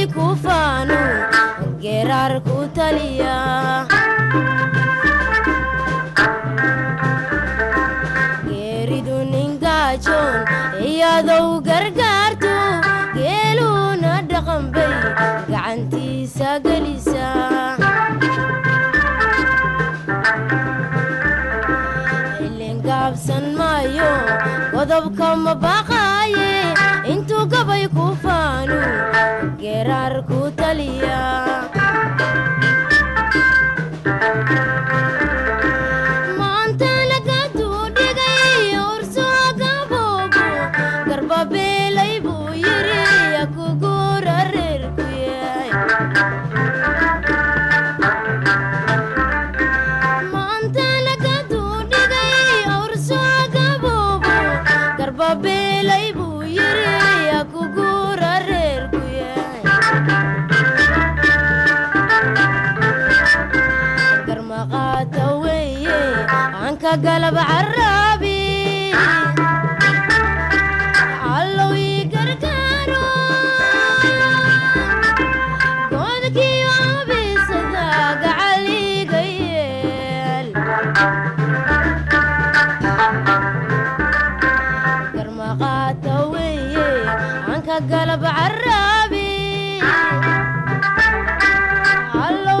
ay kuufaanu geraar ku taliya geeridu ninkaajoon iyadow maayo qodobka mabaq Ku قلبك قلب عرابي. علو يقرقارو قولك يوبي صداق علي قيل. قرمقات طويل عنك قلب عرابي. علو